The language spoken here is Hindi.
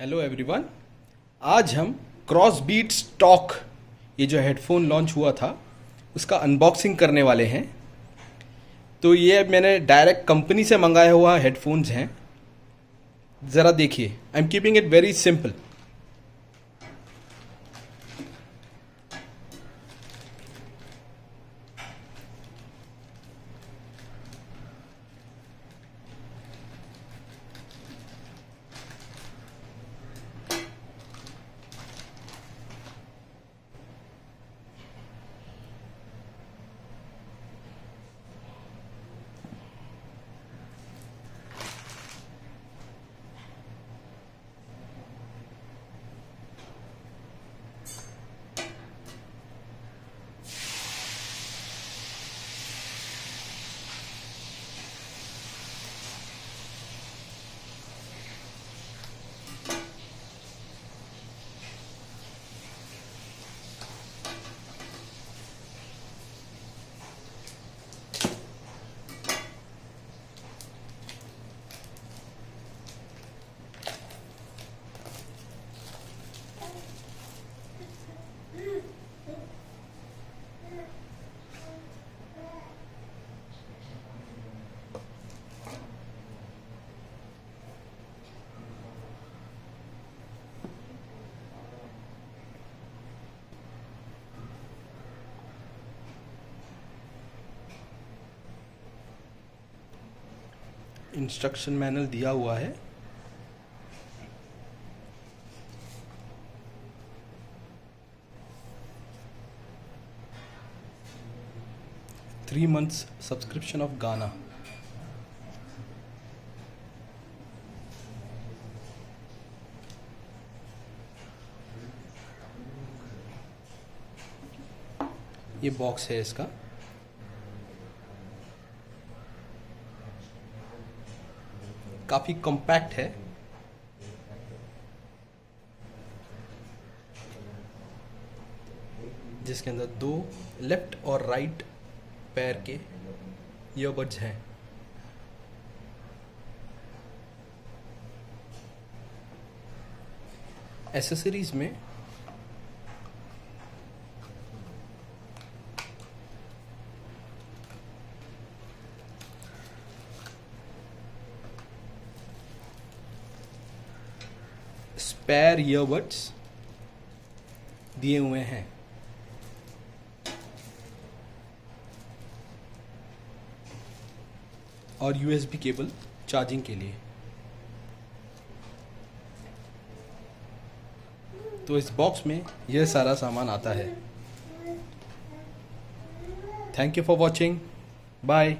हेलो एवरीवन आज हम क्रॉस बीट स्टॉक ये जो हेडफोन लॉन्च हुआ था, उसका अनबॉक्सिंग करने वाले हैं। तो ये मैंने डायरेक्ट कंपनी से मंगाया हुआ हेडफोन्स हैं। ज़रा देखिए I am keeping it very simple instruction manual दिया हुआ है। थ्री मंथ्स सब्सक्रिप्शन ऑफ़ गाना ये बॉक्स है इसका। काफ़ी कॉम्पैक्ट है। जिसके अंदर दो लेफ़्ट और राइट पैर के ईयरबड्स हैं। एसेसरीज में स्पेयर ईयरबड्स दिए हुए हैं। और यूएसबी केबल चार्जिंग के लिए। तो इस बॉक्स में यह सारा सामान आता है। Thank you for watching bye